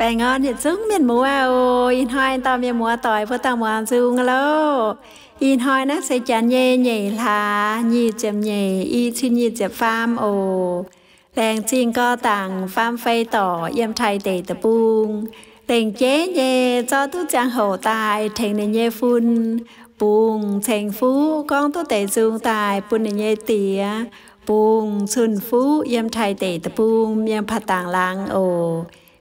bè ngon thì chúng miền mùa ô in hoi tao miền mùa tỏi với tao mùa dung lô in hoi nó sẽ chán nhẹ nhẹ là nhị chậm nhẹ y chi nhị chậm pham ô แรงจริงก็ต่างฟาร์มไฟต่อเยี่ยมไทยเตะตะปุงเต่งเจ๊เย่เจ้าตู้จางโหตายเทงในเย่ฟุนปุงเชงฟูก้องตู้เตะจูงตายปุนในเย่เตียปุงชุนฟูเยี่ยมไทยเตะตะปุงเยี่ยมผัดต่างลางโอ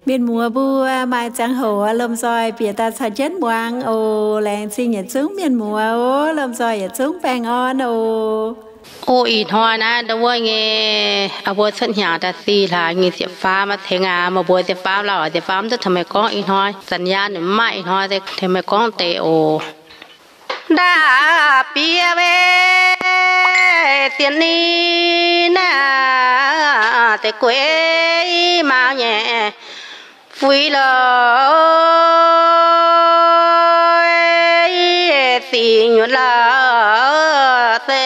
miền mùa bu mai trắng hồ lâm soi bia ta sa chết buang ô lèn xin nhật xuống miền mùa ô lâm soi nhật xuống bang on ô ô, ý thôi na, đâu vậy nghe à bố sân nhà ta xì là nghe sẽ phá mà thế ngà, mà bố sẽ phá là sẽ phá mà thầm mày con, ý thôi sân nhà nữa mãi ý thôi thì thầm mày con tệ ô đã bia về tiền đi na, tệ quê mà nhẹ vui lời xì nhuận là te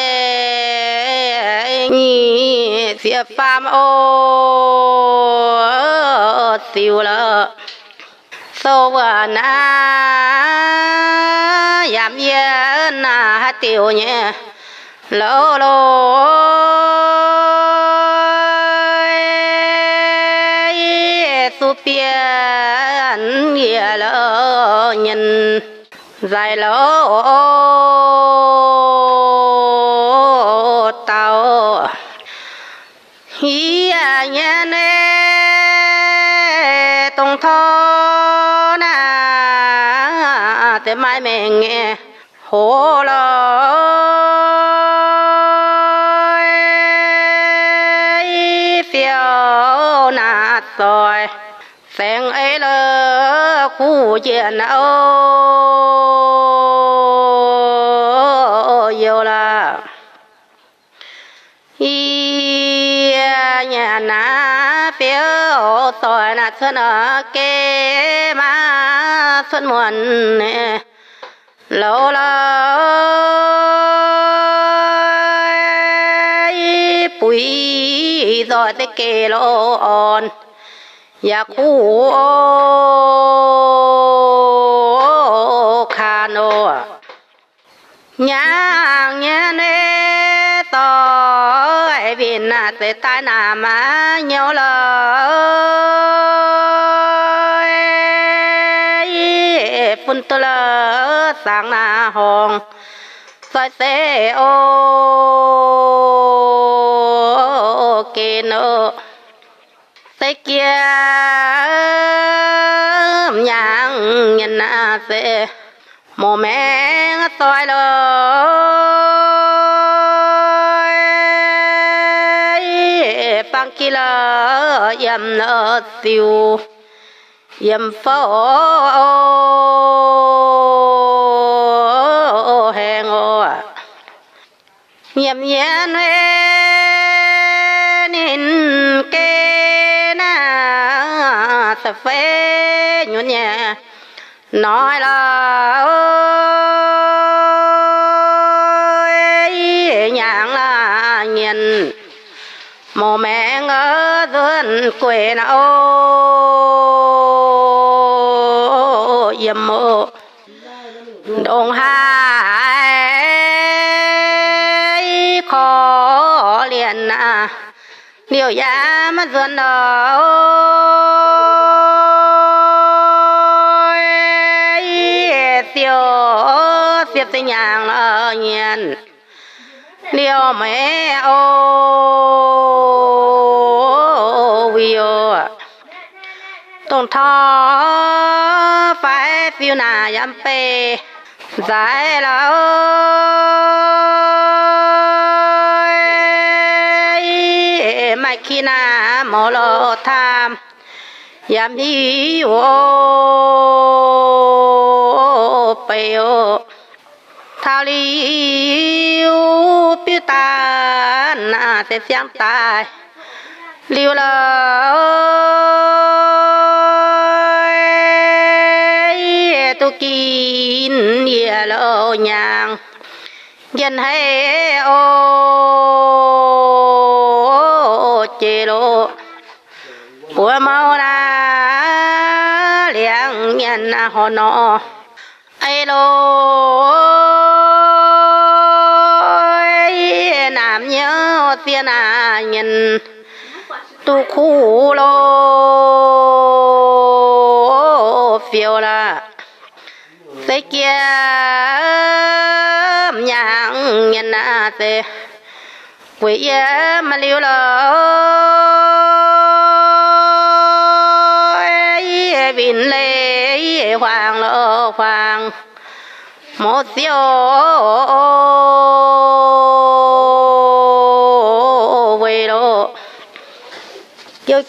nhị xìa pham ô tiêu lợ sâu vợ na, yam ye na tiêu nhẹ lô lô pian nghĩa lỡ nhìn dài lỡ tàu. Hi à, nhà nè tông thôn na thế mai mẹ nghe hồ lời phiêu na soi sen ấy lơ khu chiến ô yêu là nhà na phiếu tội na xuân ở kê ma xuân muộn. Lâu lâu bụi rồi tới kê lô on ya khu khano nhang nhé nê to, ai vì na tê tai na mà nhau lời. Phun tơ lơ sang na hồng. Soi xe ô kê nô kia. Nhang nhìn na xe mồ mẹ soi lời băng kia lơ yếm nợ siêu yếm phô. Hẹn ô yam yen nín nói là ơi nhàng là nhìn, mồ mẹ ngỡ dân quê nào. Ô yếm mộ đồng hai khó liền à điều giá mất dân đâu? Xếp tới nhàng ở nhiên. Điều mẹ ô, vì ô. Tông thọ phải phiêu nà yam pê giải là ơi mai khi na mò lo tham yam hi ô pê thao li liu piu ta na sẽ sáng tài liu lời tu kín địa lộ nhàng dân hay ô chê lộ của mau la liang nhân hồ nọ ai lô nhớ tiền nhìn tu khu lô phiêu là thế kia nhà nhìn à thế quỷ mà liêu lô vinh lê hoàng lô hoàng một siêu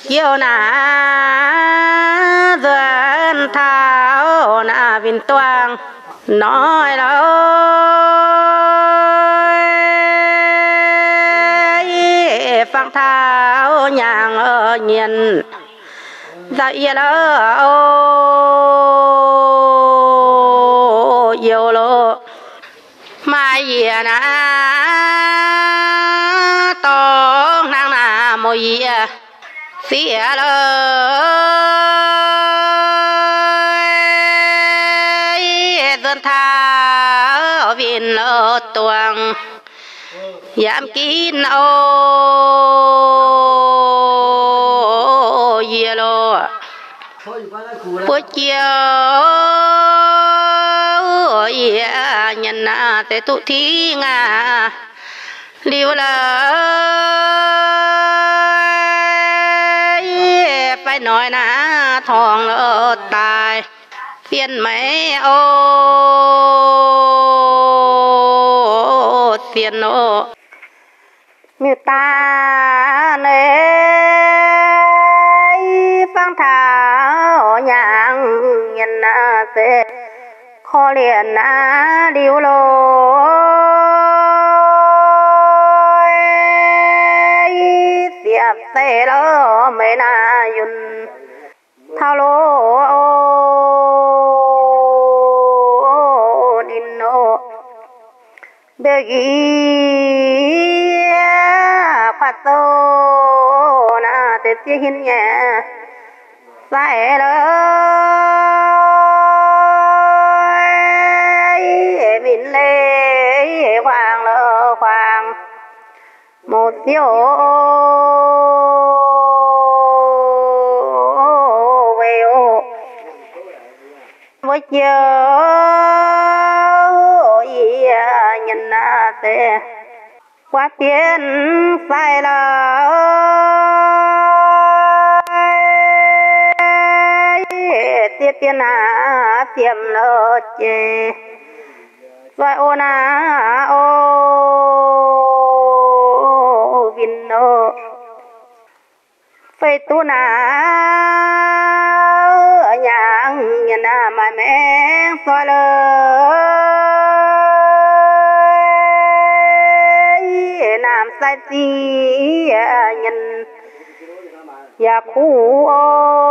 chiều nà na dân thao na vinh toang, nói đâu phang thao nhàng ở nhiên dạy đâu yêu lô, mai gì na, to nang na môi gì phía lời dân tha ở viên lỡ tuồng. Giảm kín ô dìa lô. Bữa chiều, dìa nhân na tế tụ thi ngà liu lời phải nói na thòng lỡ tài. Tiền mấy ô tiền ô. Người ta này phang thảo nhang nhân na sẽ khó liền na liu lô tiệp xe lô mấy na bê ghi phát tô na tê tê hin nhà sai lời min lê hoàng lơ hoàng một tiêu về ô với chiều nhân na thế qua biến sai lời tiết tiên à tiệm lỡ chê. Vai ô na ô vin nô. Phê tu na ở nhà nhà mà mẹ xoa lời nam sai si nhân ya dạ khu ô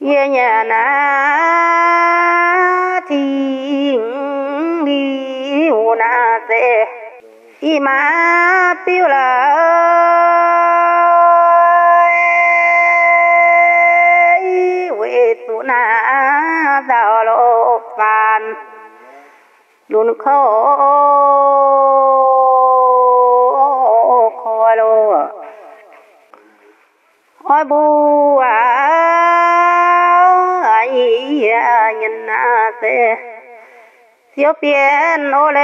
ye nhà na thi đi na se ima ma piu la นเขอขอโลไอบัวยันนาเสเสียเปลี่ยนโอเล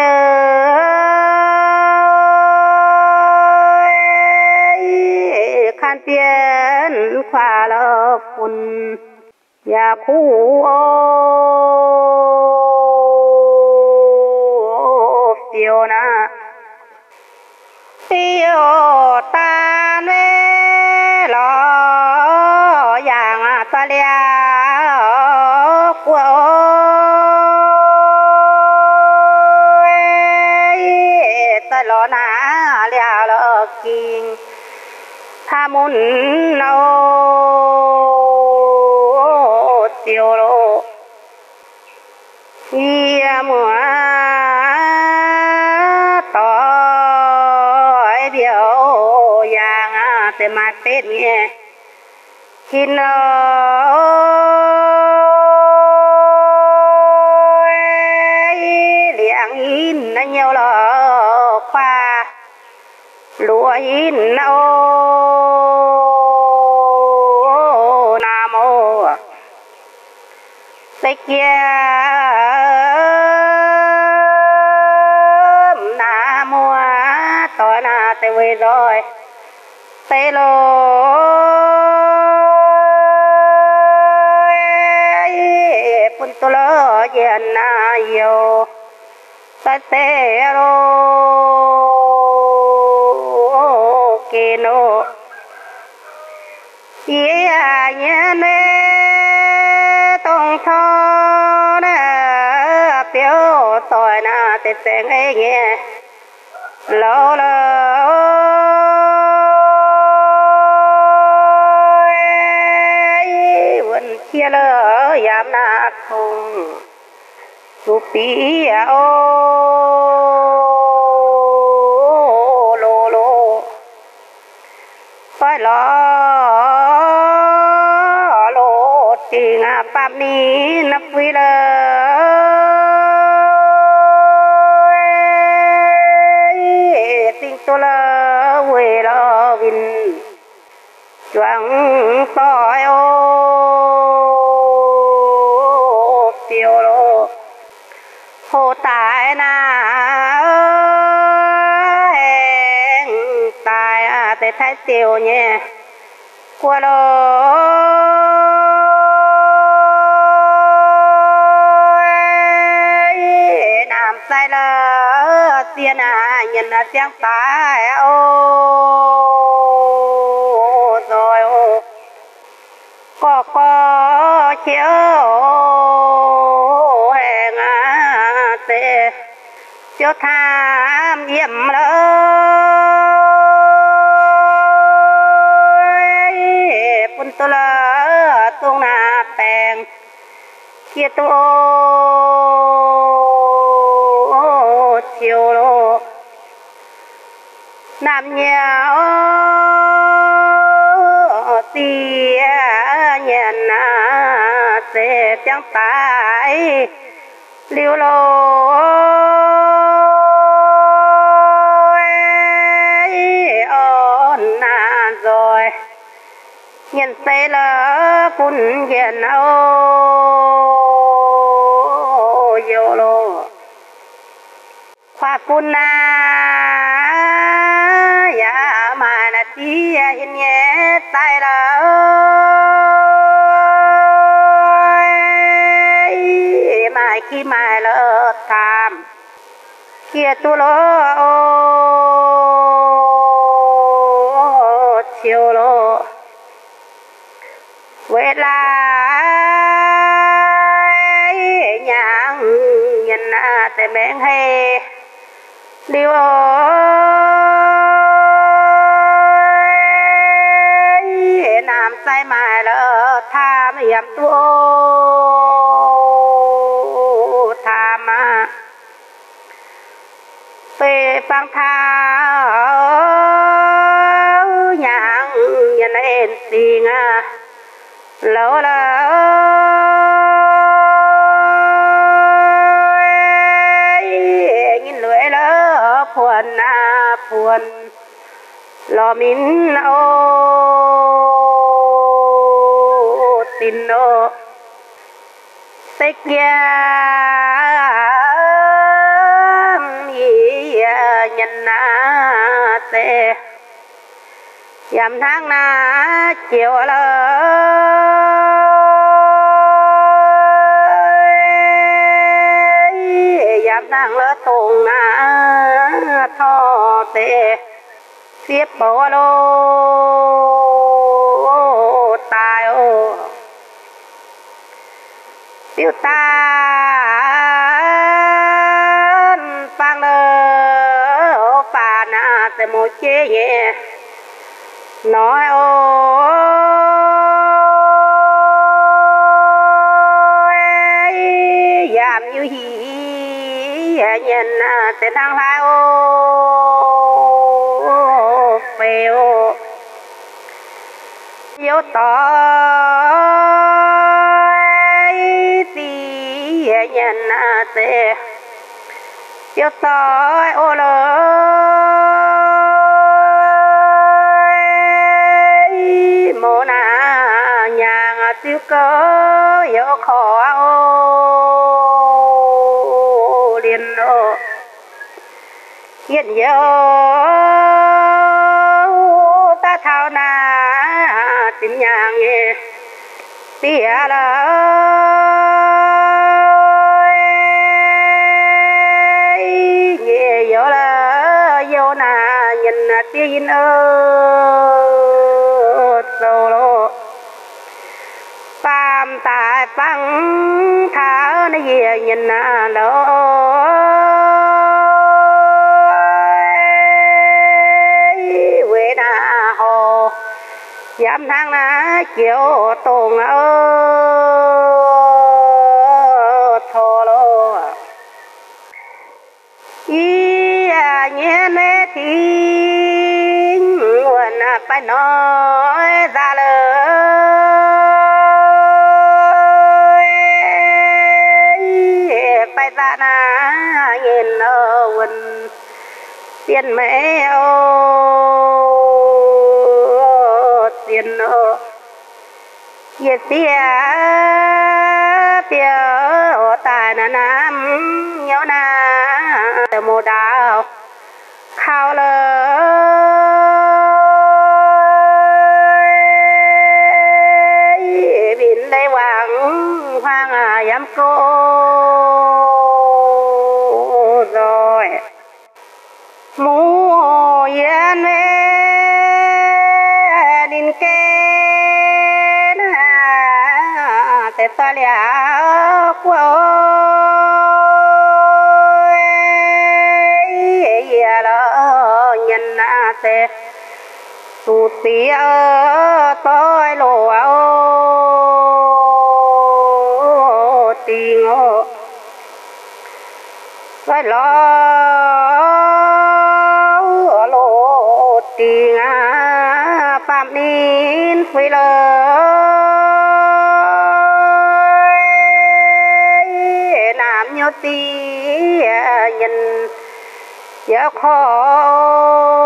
ขันเปลี่ยนควาลคุณอย่าคู่ ya khu ô phiêu na phiêu ta nê xin ơi liang in na nhiều lo qua lúa in na ô nam mô tây kia ta te ro ke no ye ya ne tong tho na biểu tội na te te nghe nghe lo lo vẫn chia lỡ yam na không su pi ô lô lô phải lo lô thái nhé qua lô nam sai lơ tiền à nhìn là tiếng tài à, ô! Rồi, ô! Có có chiếu hẹn à tê. Cho tham, yểm ตุลาตุงนาแปงเกียตัวเชียวโลน้ำเงียวเตียเย็นนาเสีจังตายลิวโล là phun hiện ô yo lô khoa phun na ya mà na tia hin nhé tay là mai khi mai lỡ tham kia tu lô chiều เวลาอย่างยันนาแต่แบงให้ดีโอน้ำใส่มาแล้วทาไม่ยำตัวทามาไปฟังท่า lâu lâu nhìn lưỡi lỡ phuần à phuần lo min ô tin ô. Tê kia nhân na tê dằm tháng na chiều lời dằm tháng lỡ tuồng na thọ tê tiếp bộ lô tài ô tiêu ta phang lơ phà na te một chế nhẹ nói, ôi giảm như hỉ nhìn tên thằng lai ô phèo ô. Yêu tội thì nhìn tên yêu tỏ ô lỗi hiện giờ ta thao na tin nhà nghe tia lời nghe yo la yo na, nhìn tin ơ solo tam tài băng thả nó về nhìn lô dám thang na chiều tùng ơ thô lô ý à nhé nế thì nguồn à, phải nói ra lời. Phải ra na nhìn ơ quần tiền mẹ ô ye tia tia ô ta na nam nhớ na tờ mô đào khao lời biển đây hoàng hoang à dám cô rồi tu ti ơ tôi lo ô tình ô phải lo lo tình à phạm nín phi lời nam nhớ ti nhìn nhớ khó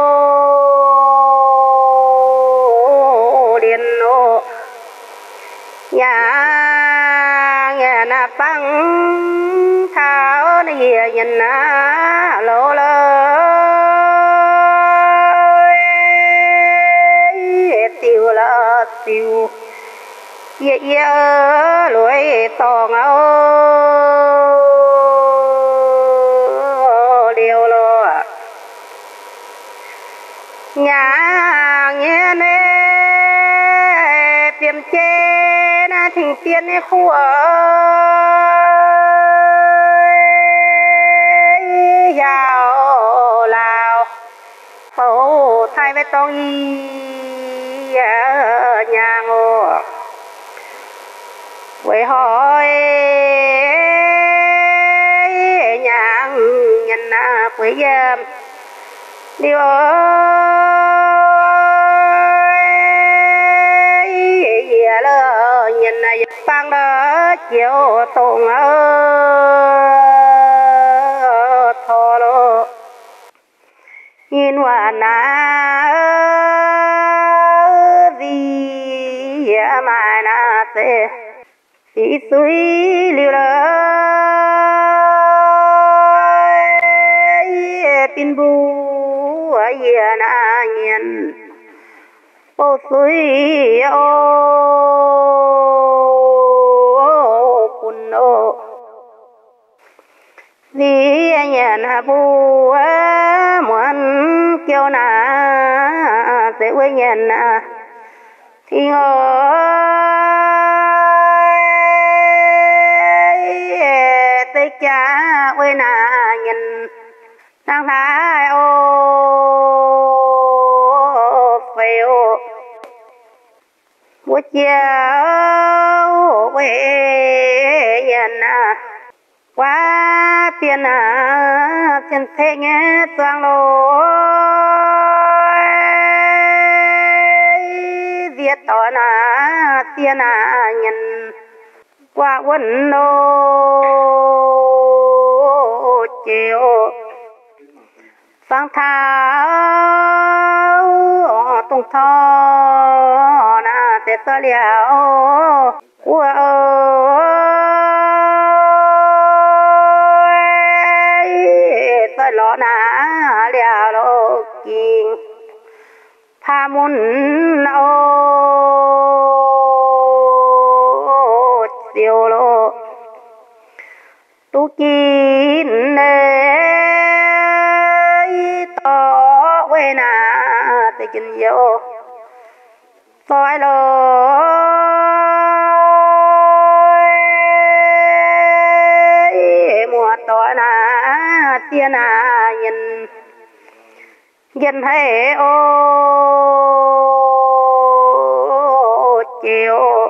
là tiêu ye ye lối tòng âu liều lo nhà nghe nè tiêm chê na thỉnh tiên ấy khu ơi giàu lào hậu thay với tông y nhà ngô với hỏi nhà nhìn na quý em điều ơi dạ lơ nhìn này tăng đó chiều tùng ơi. Suy liều lời pin bu a ye na nhiên o suy ô kun ô đi nhà na bu a muốn kêu na. Sẽ với nhà na. Thì ngồi của chiều về nhận quá tiền à tiền thế nghe toàn lối tiết tỏ à, na tiền na à, nhân. Qua quân nô chiều. Phang thao tung thọ na tết tỏ liao của ơi tỏ lọ na liao lô kinh pha mun ô siêu lô tu kín nơi to quê na te kinh yo soi lô dân hay ô, chiều.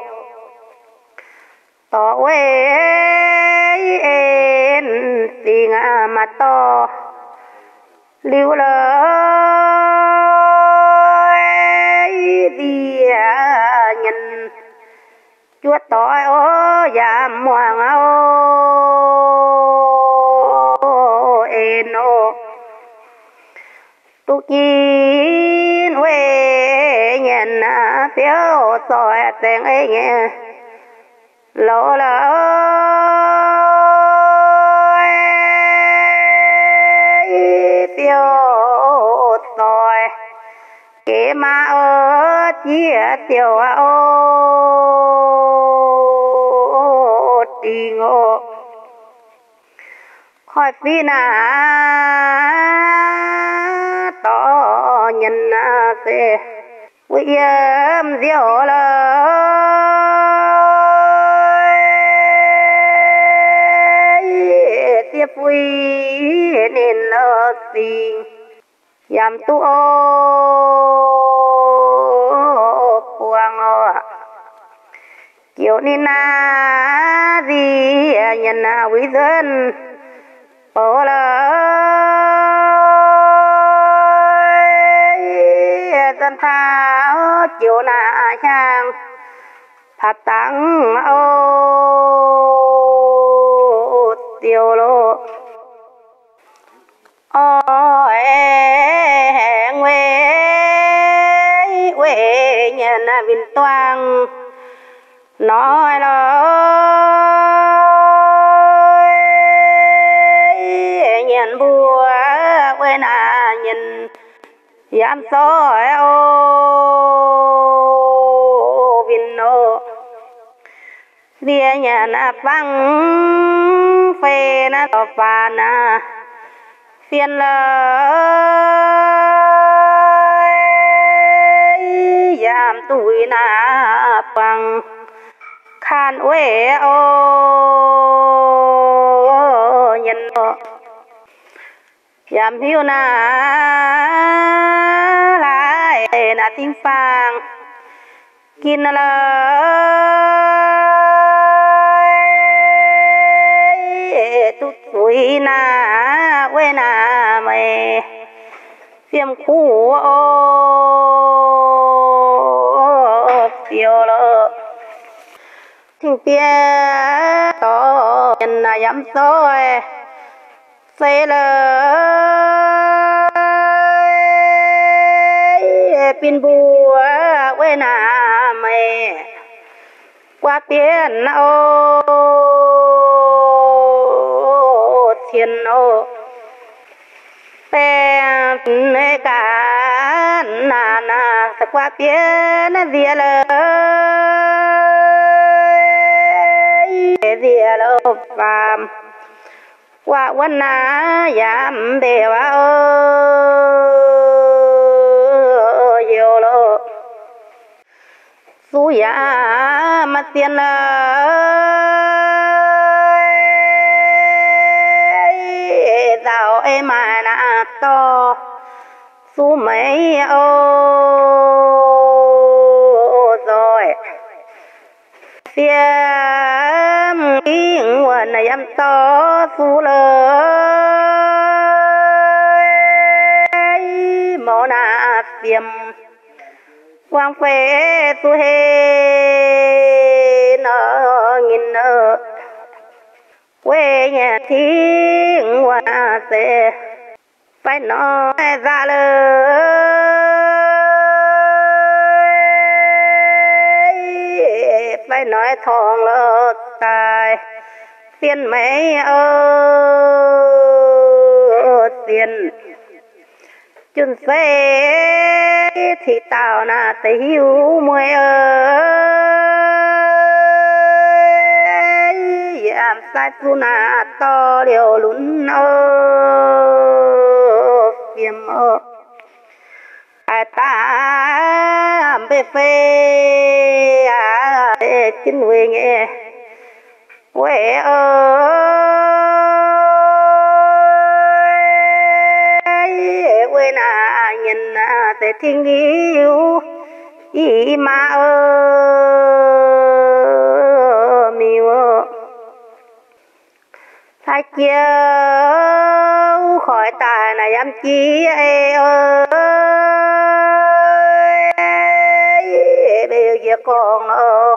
Tỏ quê en tình mà to lưu lỡ đi nhân. Chúa tỏi ô giảm hoàng ô. Kín quê nhìn à, phiếu soi tên ấy nghe lỗ lỡ phiếu soi kế mà ơ chia tiểu ô tình ô khỏi phi nào nhân na se quý yếm diệu lời tiếp quý nên lơ tình yam tu ô, quang ô. Kiểu nên na gì nhân na quý dân bỏ lời dân tháo chiều na sang thật tăng ô tiêu lô. Ôi nguê quê nhân vinh toang. Nói lời nhân bùa yam soi ô vinh no dia nhà na phăng phê na to pa na phiền lời yam tuổi na phăng khan uế ô nhân ô yam hiu na lai, na tiếng phang. Kin lời tu tuổi na quê na me tiêm khu ô tiêu lơ. Thình tia to nhân na yam soi xây lời eh, pin bùa quê nà mày qua tiền ô, thiên ô. Tên cả nà nà sẽ qua tiền dia lời dia lo phàm wa wan na yam be wa o. Yo lo. Su ya ma tiên la dạo em mà na to. Su mấy ô rồi. Tiền yên quần này em to su lời. Mô na phiêm quang phê tu hê. Nó nghìn nợ. Quê nhà thiên hoa sẽ phải nói ra lời. Phải nói thòng lợt tài tiền mấy ơ tiền chun xe thì tao na te hiu mùi ơi. Em sai tu na to liều lún ơ phiền ơ. Ai ta bê phê à chính về nghe quê ơi! Quê nà nhìn nà te thiên yêu. Ý mà ơ miêu thay chiếu khỏi tài này em chi ơi. Bây giờ con ơi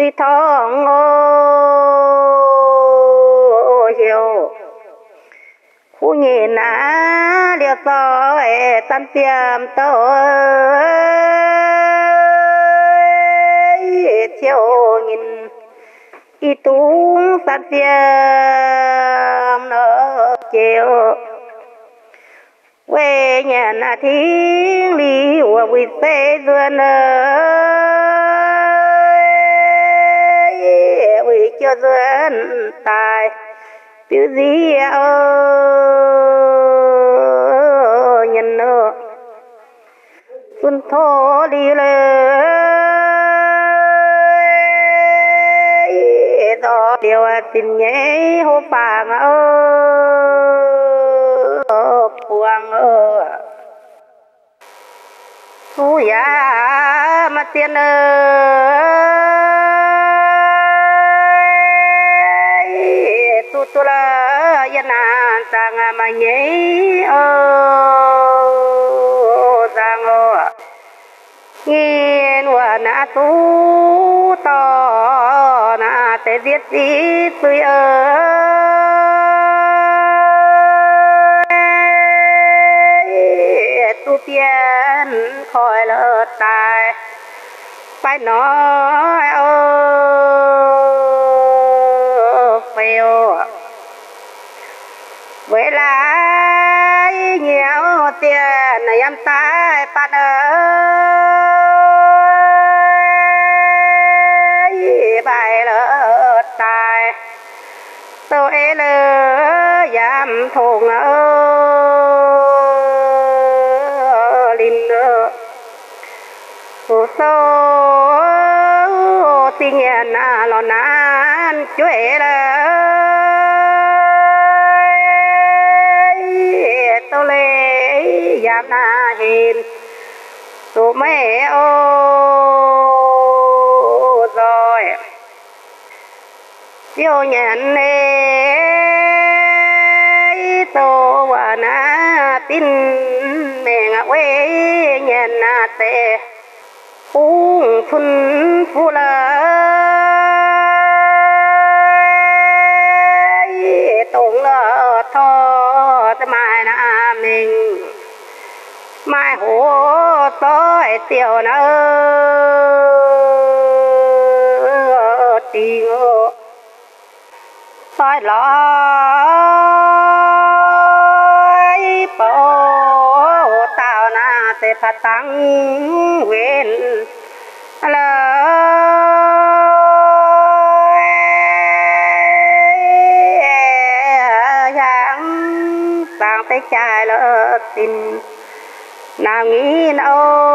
vì thong ô hiểu. Khu nhị nã liều tỏ ê tan tiêm tàu chiều nghìn y tú san tiêm nở chiều. Quê nhà na thiên lý hòa quỳ tế duyên ơi cho duyên tài. Tiêu diệu nhân nợ xuân thổ đi lời đó điều tình nhé, hô phàng ơ, quang ơ. Thu ya mà tiền ơi tu tu la ya na sang ma nhé ơ sang ơ nghiên wa na tu to, na te diệt di tươi ơi tu tiên khỏi lỡ tài phải nói ơ phèo với lại nhiều tiền này em tay bạn ơi. Bài lỡ tài, tôi lỡ giảm thùng ơ linh nữa hồ sơ tình nhận à lo nan chuệ lỡ lê giảm na hiền tụ mẹ ô rồi tiêu nhận nê tô và na tin mẹ ngạ quê nhận na tê uống phun phu lời tối tiểu nơ tình soi lối bộ tao na te phát tăng quên lời giang sang tay trái lỡ tình nào nghĩ đâu tiêu lo